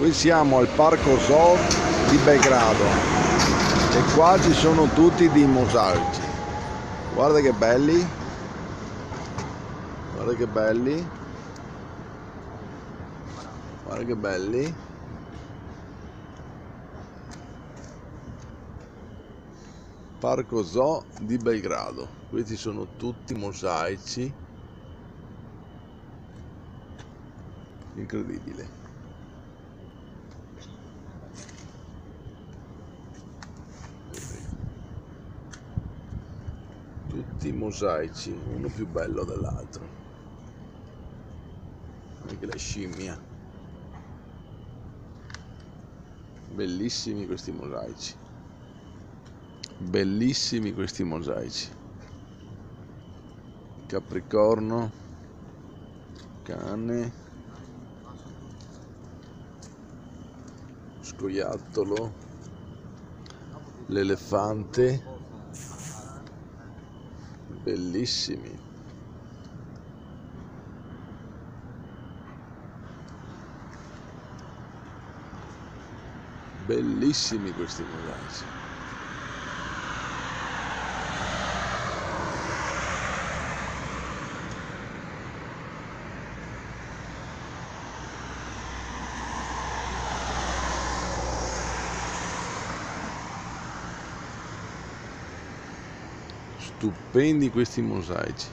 Qui siamo al Parco Zoo di Belgrado e qua ci sono tutti dei mosaici. Guarda che belli. Guarda che belli. Guarda che belli. Parco Zoo di Belgrado. Questi sono tutti mosaici. Incredibile. Tutti mosaici, uno più bello dell'altro. Anche la scimmia. Bellissimi questi mosaici. Bellissimi questi mosaici. Capricorno, cane, scoiattolo, l'elefante bellissimi. Bellissimi questi mosaici stupendi questi mosaici.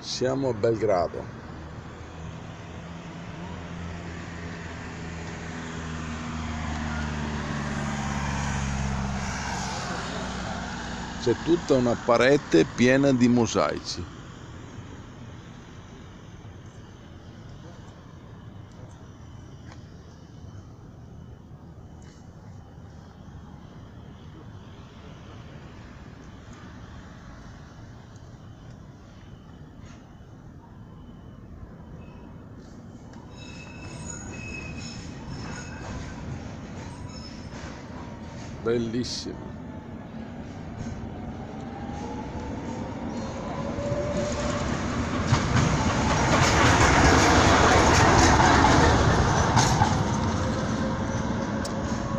Siamo a Belgrado. C'è tutta una parete piena di mosaici bellissimo.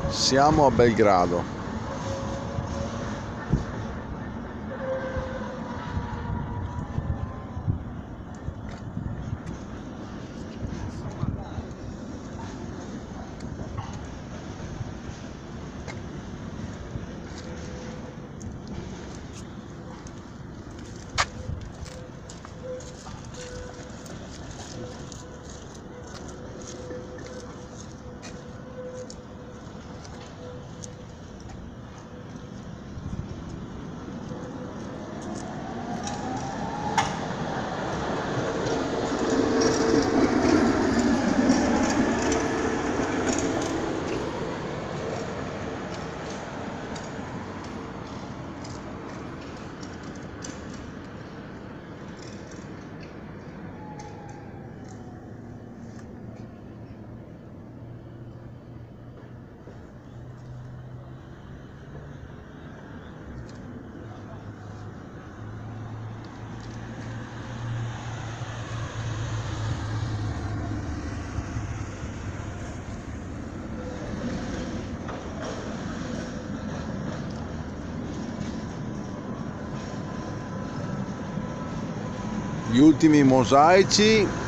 Siamo a Belgrado gli ultimi mosaici.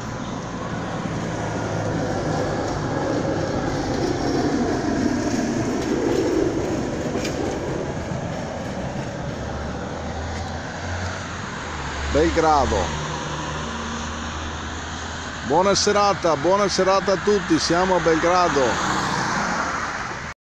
Belgrado buona serata buona serata a tutti siamo a Belgrado